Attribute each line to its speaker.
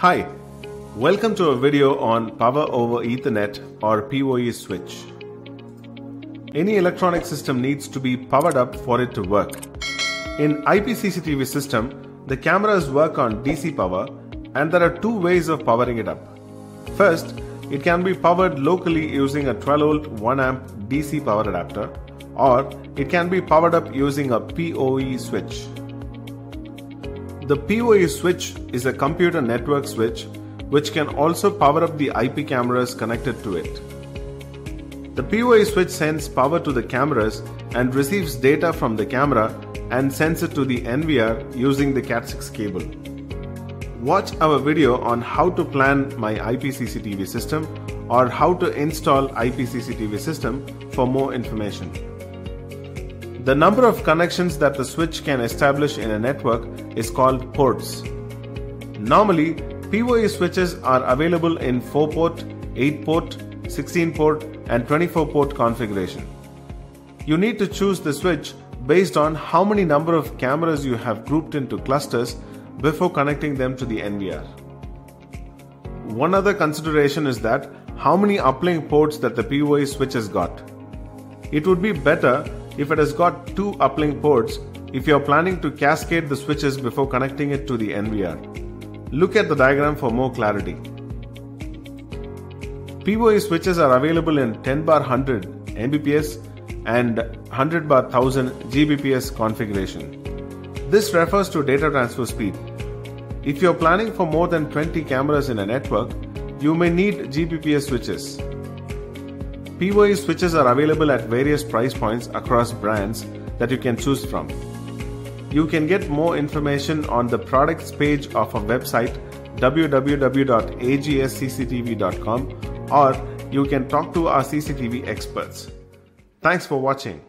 Speaker 1: Hi, welcome to a video on Power over Ethernet or PoE switch. Any electronic system needs to be powered up for it to work. In IP CCTV system, the cameras work on DC power and there are two ways of powering it up. First, it can be powered locally using a 12 volt 1 amp DC power adapter or it can be powered up using a PoE switch. The PoE switch is a computer network switch which can also power up the IP cameras connected to it. The PoE switch sends power to the cameras and receives data from the camera and sends it to the NVR using the Cat6 cable. Watch our video on how to plan my IP CCTV system or how to install IP CCTV system for more information. The number of connections that the switch can establish in a network is called ports. Normally, PoE switches are available in 4 port, 8 port, 16 port, and 24 port configuration. You need to choose the switch based on how many number of cameras you have grouped into clusters before connecting them to the NVR. One other consideration is that how many uplink ports that the PoE switch has got. It would be better if it has got two uplink ports if you are planning to cascade the switches before connecting it to the NVR. Look at the diagram for more clarity. PoE switches are available in 10 bar 100 Mbps and 100 bar 1000 Gbps configuration. This refers to data transfer speed. If you are planning for more than 20 cameras in a network, you may need Gbps switches. PoE switches are available at various price points across brands that you can choose from. You can get more information on the products page of our website www.agscctv.com or you can talk to our CCTV experts. Thanks for watching.